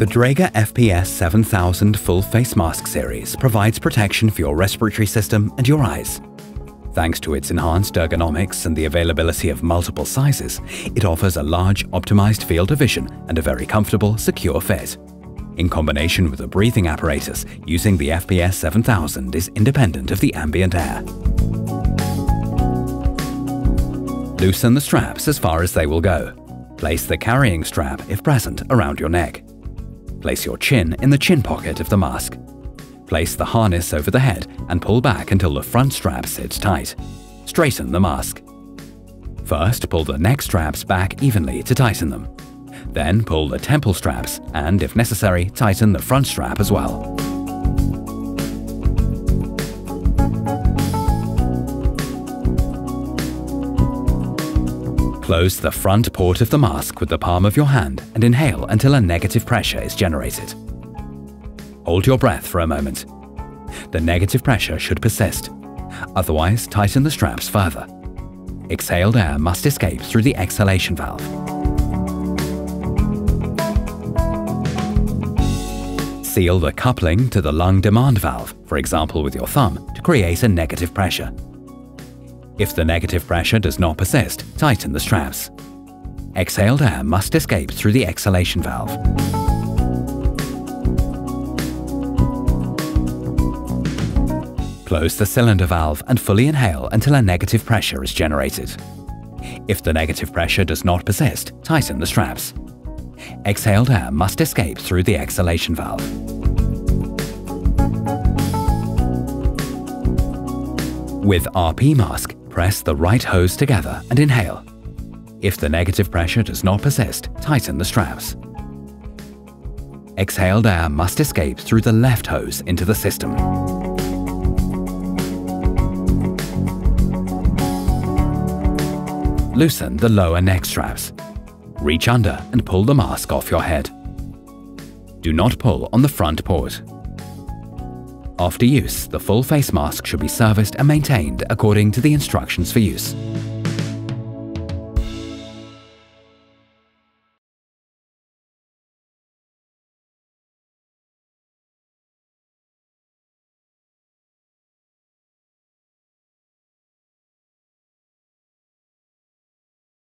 The Draeger FPS 7000 full face mask series provides protection for your respiratory system and your eyes. Thanks to its enhanced ergonomics and the availability of multiple sizes, it offers a large, optimized field of vision and a very comfortable, secure fit. In combination with a breathing apparatus, using the FPS 7000 is independent of the ambient air. Loosen the straps as far as they will go. Place the carrying strap, if present, around your neck. Place your chin in the chin pocket of the mask. Place the harness over the head and pull back until the front strap sits tight. Straighten the mask. First, pull the neck straps back evenly to tighten them. Then pull the temple straps and, if necessary, tighten the front strap as well. Close the front port of the mask with the palm of your hand and inhale until a negative pressure is generated. Hold your breath for a moment. The negative pressure should persist. Otherwise, tighten the straps further. Exhaled air must escape through the exhalation valve. Seal the coupling to the lung demand valve, for example with your thumb, to create a negative pressure. If the negative pressure does not persist, tighten the straps. Exhaled air must escape through the exhalation valve. Close the cylinder valve and fully inhale until a negative pressure is generated. If the negative pressure does not persist, tighten the straps. Exhaled air must escape through the exhalation valve. With RP mask, Press the right hose together and inhale. If the negative pressure does not persist, tighten the straps. Exhaled air must escape through the left hose into the system. Loosen the lower neck straps. Reach under and pull the mask off your head. Do not pull on the front port. After use, the full face mask should be serviced and maintained according to the instructions for use.